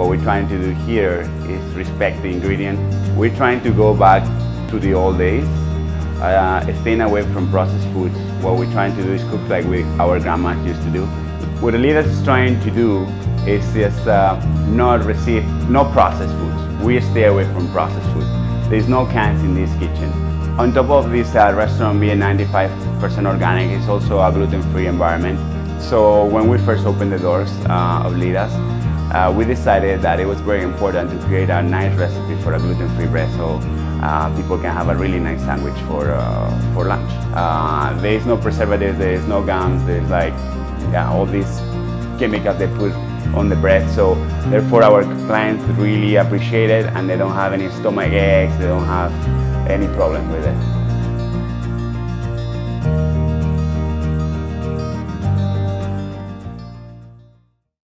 what we're trying to do here is respect the ingredient. We're trying to go back to the old days, uh, staying away from processed foods. What we're trying to do is cook like we, our grandma used to do. What Alitas is trying to do is just uh, not receive no processed foods. We stay away from processed foods. There's no cans in this kitchen. On top of this uh, restaurant being 95% organic, it's also a gluten-free environment. So when we first opened the doors uh, of Leyda's, uh, we decided that it was very important to create a nice recipe for a gluten-free bread so uh, people can have a really nice sandwich for, uh, for lunch. Uh, there is no preservatives, there is no gums, there's like yeah, all these chemicals they put on the bread. So therefore our clients really appreciate it and they don't have any stomach aches, they don't have any problem with it.